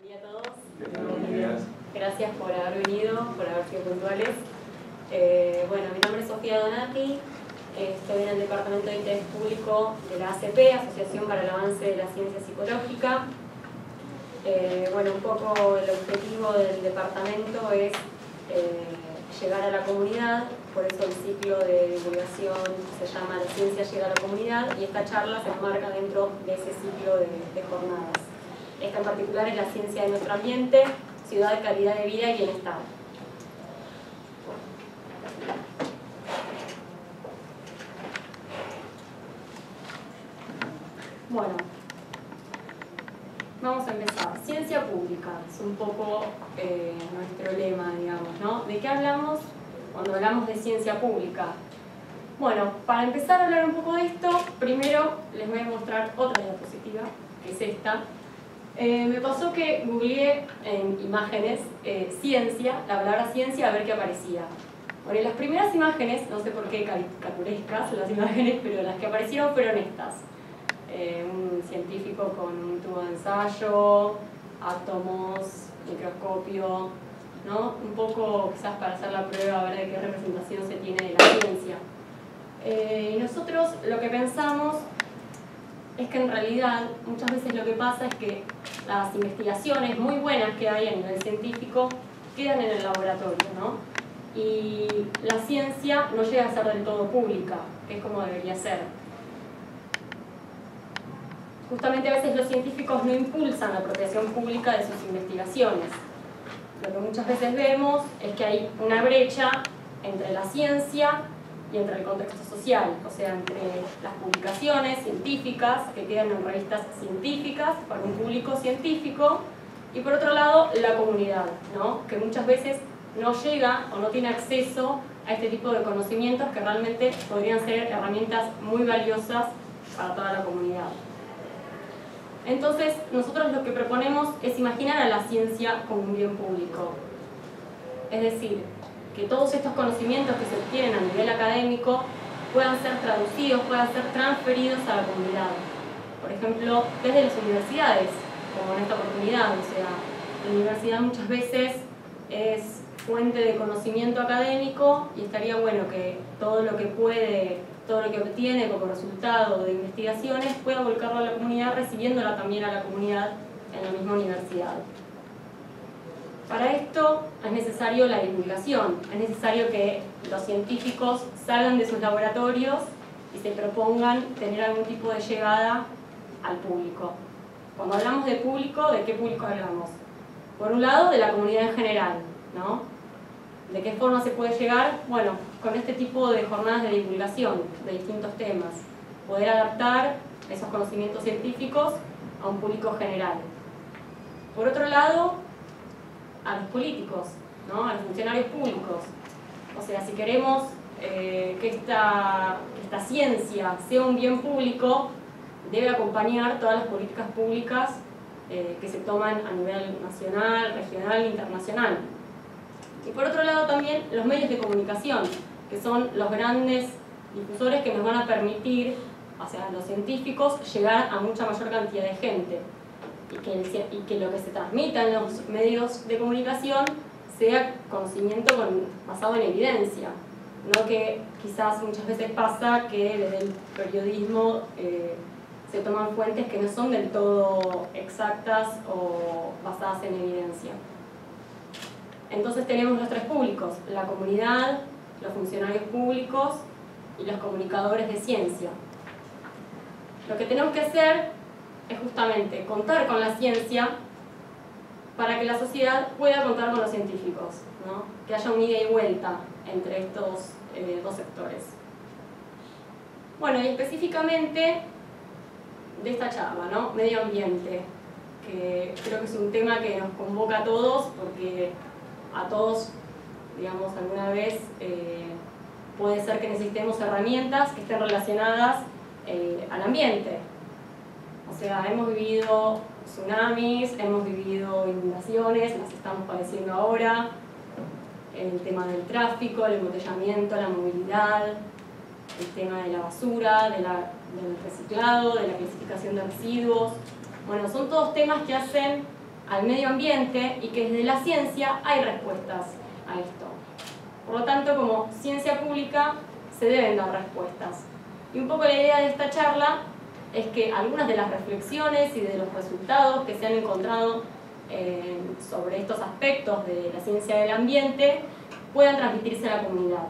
Buen día a todos. Gracias por haber venido, por haber sido puntuales. Eh, bueno, mi nombre es Sofía Donati, estoy en el Departamento de Interés Público de la ACP, Asociación para el Avance de la Ciencia Psicológica. Eh, bueno, un poco el objetivo del departamento es eh, llegar a la comunidad, por eso el ciclo de divulgación se llama La ciencia llega a la comunidad y esta charla se enmarca dentro de ese ciclo de, de jornadas. Esta en particular es la ciencia de nuestro ambiente, ciudad, calidad de vida y bienestar. Bueno, vamos a empezar. Ciencia pública es un poco eh, nuestro lema, digamos, ¿no? ¿De qué hablamos cuando hablamos de ciencia pública? Bueno, para empezar a hablar un poco de esto, primero les voy a mostrar otra diapositiva, que es esta. Eh, me pasó que googleé en imágenes eh, ciencia, la palabra ciencia, a ver qué aparecía. Bueno, las primeras imágenes, no sé por qué caricaturescas las imágenes, pero las que aparecieron fueron estas. Eh, un científico con un tubo de ensayo, átomos, microscopio, ¿no? un poco quizás para hacer la prueba, a ver de qué representación se tiene de la ciencia. Eh, y nosotros lo que pensamos es que en realidad muchas veces lo que pasa es que las investigaciones muy buenas que hay a nivel científico quedan en el laboratorio, ¿no? Y la ciencia no llega a ser del todo pública, que es como debería ser justamente a veces los científicos no impulsan la apropiación pública de sus investigaciones. Lo que muchas veces vemos es que hay una brecha entre la ciencia y entre el contexto social, o sea, entre las publicaciones científicas que quedan en revistas científicas para un público científico y por otro lado la comunidad, ¿no? que muchas veces no llega o no tiene acceso a este tipo de conocimientos que realmente podrían ser herramientas muy valiosas para toda la comunidad. Entonces, nosotros lo que proponemos es imaginar a la ciencia como un bien público. Es decir, que todos estos conocimientos que se obtienen a nivel académico puedan ser traducidos, puedan ser transferidos a la comunidad. Por ejemplo, desde las universidades, como en esta oportunidad. O sea, la universidad muchas veces es fuente de conocimiento académico y estaría bueno que todo lo que puede todo lo que obtiene como resultado de investigaciones pueda volcarlo a la comunidad, recibiéndola también a la comunidad en la misma universidad. Para esto es necesario la divulgación, es necesario que los científicos salgan de sus laboratorios y se propongan tener algún tipo de llegada al público. Cuando hablamos de público, ¿de qué público hablamos? Por un lado, de la comunidad en general, ¿no? ¿De qué forma se puede llegar? Bueno, con este tipo de jornadas de divulgación de distintos temas. Poder adaptar esos conocimientos científicos a un público general. Por otro lado, a los políticos, ¿no? a los funcionarios públicos. O sea, si queremos eh, que, esta, esta ciencia sea un bien público, debe acompañar todas las políticas públicas eh, que se toman a nivel nacional, regional internacional. Y por otro lado también los medios de comunicación, que son los grandes difusores que nos van a permitir, o sea, los científicos, llegar a mucha mayor cantidad de gente. Y que, y que lo que se transmita en los medios de comunicación sea conocimiento basado en evidencia. No que quizás muchas veces pasa que desde el periodismo eh, se toman fuentes que no son del todo exactas o basadas en evidencia. Entonces tenemos los tres públicos, la comunidad, los funcionarios públicos y los comunicadores de ciencia. Lo que tenemos que hacer es justamente contar con la ciencia para que la sociedad pueda contar con los científicos, ¿no? que haya un ida y vuelta entre estos eh, dos sectores. Bueno, y específicamente de esta charla, ¿no? medio ambiente, que creo que es un tema que nos convoca a todos porque a todos, digamos, alguna vez eh, puede ser que necesitemos herramientas que estén relacionadas eh, al ambiente. Sea, hemos vivido tsunamis, hemos vivido inundaciones, las estamos padeciendo ahora, el tema del tráfico, el embotellamiento, la movilidad, el tema de la basura, del reciclado, de la clasificación de residuos. Bueno, son todos temas que hacen al medio ambiente y que desde la ciencia hay respuestas a esto. Por lo tanto, como ciencia pública se deben dar respuestas. Y un poco la idea de esta charla es que algunas de las reflexiones y de los resultados que se han encontrado eh, sobre estos aspectos de la ciencia del ambiente puedan transmitirse a la comunidad.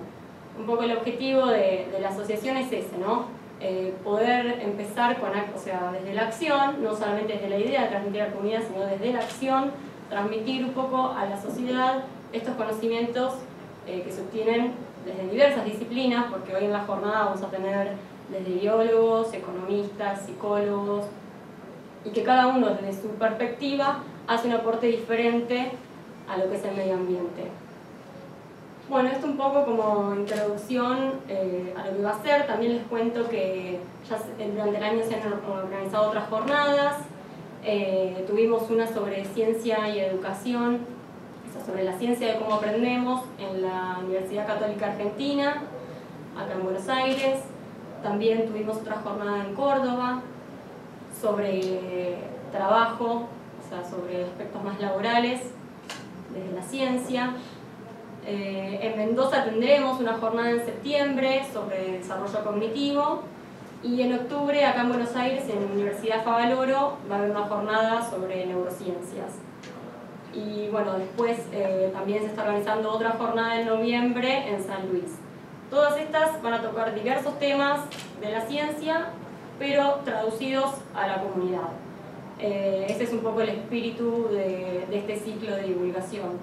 Un poco el objetivo de, la asociación es ese, ¿no? Eh, poder empezar con, o sea, desde la acción, no solamente desde la idea de transmitir a la comunidad, sino desde la acción, transmitir un poco a la sociedad estos conocimientos eh, que se obtienen desde diversas disciplinas, porque hoy en la jornada vamos a tener desde biólogos, economistas, psicólogos, y que cada uno desde su perspectiva hace un aporte diferente a lo que es el medio ambiente. Bueno, esto un poco como introducción eh, a lo que va a ser. También les cuento que ya durante el año se han organizado otras jornadas. Eh, tuvimos una sobre ciencia y educación, sobre la ciencia de cómo aprendemos en la Universidad Católica Argentina, acá en Buenos Aires. También tuvimos otra jornada en Córdoba sobre trabajo, o sea, sobre aspectos más laborales desde la ciencia. Eh, en Mendoza tendremos una jornada en septiembre sobre desarrollo cognitivo y en octubre acá en Buenos Aires, en la Universidad Favaloro, va a haber una jornada sobre neurociencias. Y bueno, después eh, también se está organizando otra jornada en noviembre en San Luis. Todas estas van a tocar diversos temas de la ciencia, pero traducidos a la comunidad. Eh, ese es un poco el espíritu de, este ciclo de divulgación.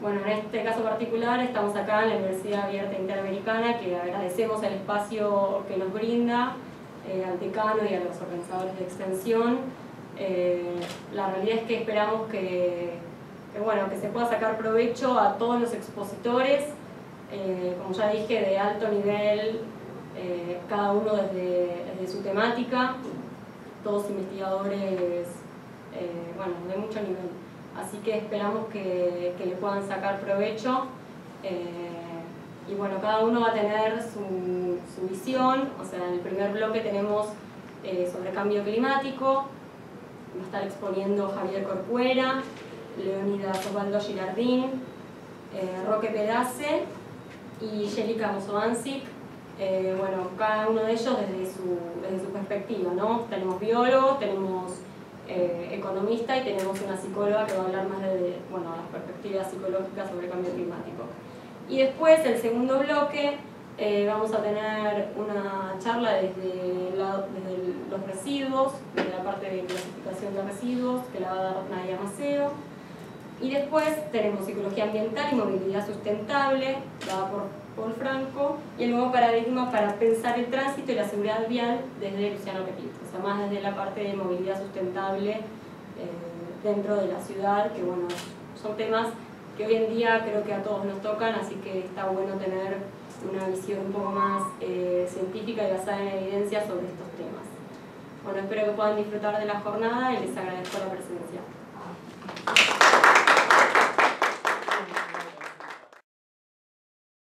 Bueno, en este caso particular estamos acá en la Universidad Abierta Interamericana, que agradecemos el espacio que nos brinda eh, al decano y a los organizadores de extensión. Eh, la realidad es que esperamos que, que, bueno, que se pueda sacar provecho a todos los expositores eh, como ya dije, de alto nivel, eh, cada uno desde, su temática, todos investigadores, eh, bueno, de mucho nivel. Así que esperamos que, le puedan sacar provecho. y bueno, cada uno va a tener su, su, visión, o sea, en el primer bloque tenemos sobre cambio climático, va a estar exponiendo Javier Corcuera, Leonidas Osvaldo Girardín, Roque Pedace y Jelica Mosovancic, eh, bueno, cada uno de ellos desde su, desde su perspectiva, ¿no? Tenemos biólogos, tenemos eh, economista y tenemos una psicóloga que va a hablar más de bueno, las perspectivas psicológicas sobre cambio climático. Y después, el segundo bloque, eh, vamos a tener una charla desde, desde, los residuos, desde la parte de clasificación de residuos, que la va a dar Nadia Maceo. Y después tenemos psicología ambiental y movilidad sustentable, dada por Paul Franco, y el nuevo paradigma para pensar el tránsito y la seguridad vial desde Luciano Petit, o sea, más desde la parte de movilidad sustentable eh, dentro de la ciudad, que bueno, son temas que hoy en día creo que a todos nos tocan, así que está bueno tener una visión un poco más eh, científica y basada en evidencia sobre estos temas. Bueno, espero que puedan disfrutar de la jornada y les agradezco la presencia.